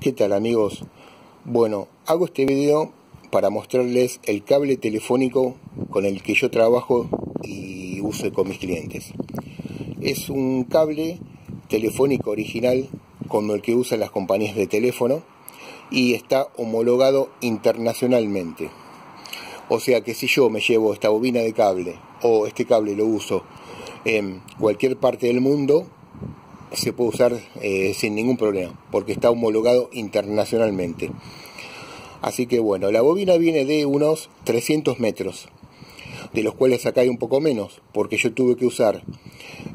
¿Qué tal amigos? Bueno, hago este video para mostrarles el cable telefónico con el que yo trabajo y uso con mis clientes. Es un cable telefónico original como el que usan las compañías de teléfono y está homologado internacionalmente. O sea que si yo me llevo esta bobina de cable o este cable lo uso en cualquier parte del mundo, se puede usar eh, sin ningún problema, porque está homologado internacionalmente. Así que bueno, la bobina viene de unos 300 metros, de los cuales acá hay un poco menos, porque yo tuve que usar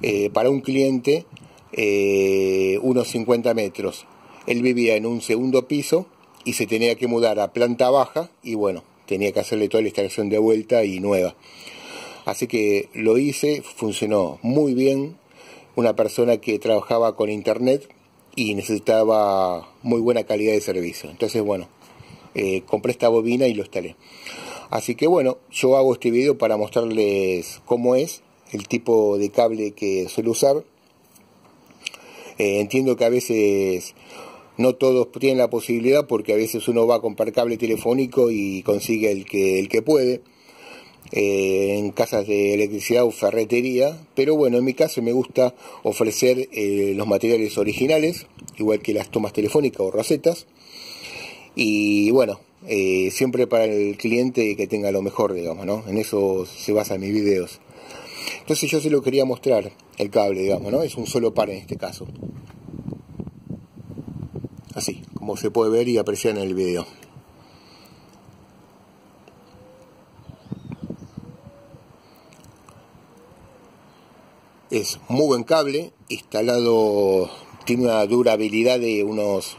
eh, para un cliente eh, unos 50 metros. Él vivía en un segundo piso y se tenía que mudar a planta baja y bueno, tenía que hacerle toda la instalación de vuelta y nueva. Así que lo hice, funcionó muy bien, una persona que trabajaba con internet y necesitaba muy buena calidad de servicio. Entonces, bueno, eh, compré esta bobina y lo instalé. Así que bueno, yo hago este video para mostrarles cómo es el tipo de cable que suelo usar. Eh, entiendo que a veces no todos tienen la posibilidad porque a veces uno va a comprar cable telefónico y consigue el que, el que puede. Eh, en casas de electricidad o ferretería, pero bueno, en mi caso me gusta ofrecer eh, los materiales originales, igual que las tomas telefónicas o rosetas, y bueno, eh, siempre para el cliente que tenga lo mejor, digamos, ¿no? En eso se basan mis videos. Entonces yo se lo quería mostrar, el cable, digamos, ¿no? Es un solo par en este caso. Así, como se puede ver y apreciar en el video. Es muy buen cable, instalado, tiene una durabilidad de unos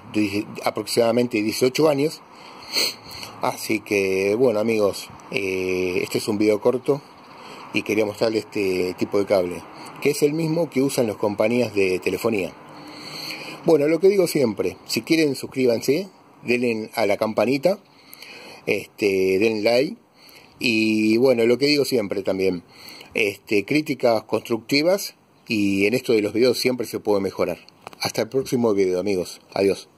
aproximadamente 18 años. Así que bueno amigos, eh, este es un video corto y quería mostrarles este tipo de cable, que es el mismo que usan las compañías de telefonía. Bueno, lo que digo siempre, si quieren suscríbanse, denle a la campanita, este, den like y bueno, lo que digo siempre también, este, críticas constructivas y en esto de los videos siempre se puede mejorar. Hasta el próximo video amigos. Adiós.